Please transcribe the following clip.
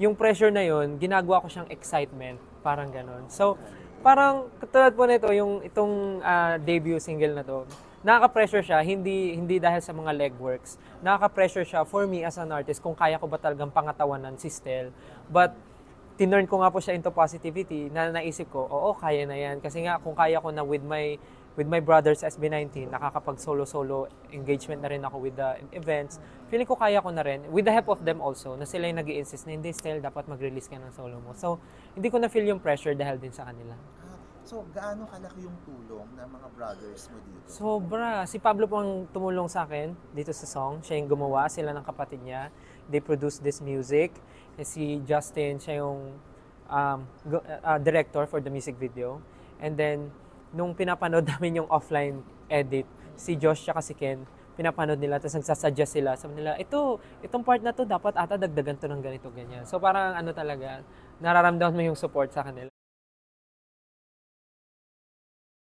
yung pressure na yon ginagawa ko siyang excitement. Parang ganon. So, parang katulad po nito, yung itong ah, debut single na to, nakaka-pressure siya, hindi hindi dahil sa mga legworks. Nakaka-pressure siya for me as an artist kung kaya ko ba talagang pangatawanan si Stel. But tinurn ko nga po siya into positivity na naisip ko, oo, kaya na yan. Kasi nga, kung kaya ko na with my with my brothers SB19, nakakapag solo-solo engagement na rin ako with the events. Feeling ko kaya ko na rin, with the help of them also, na sila yung nag insist na hindi, still dapat mag-release ka ng solo mo. So, hindi ko na feel yung pressure dahil din sa kanila. Ah, so, gaano kalaki yung tulong ng mga brothers mo dito? Sobra. Si Pablo po ang tumulong sa akin dito sa song. Siya yung gumawa, sila ng kapatid niya. They produced this music. Eh, Si Justin, siya yung um, uh, director for the music video. And then, nung pinapanood namin yung offline edit, si Josh at si Ken, pinapanood nila, tapos nagsasuggest sila. Sabi nila, ito, itong part na to, dapat ata dagdagan to ng ganito, ganyan. So parang ano talaga, nararamdaman mo yung support sa kanila.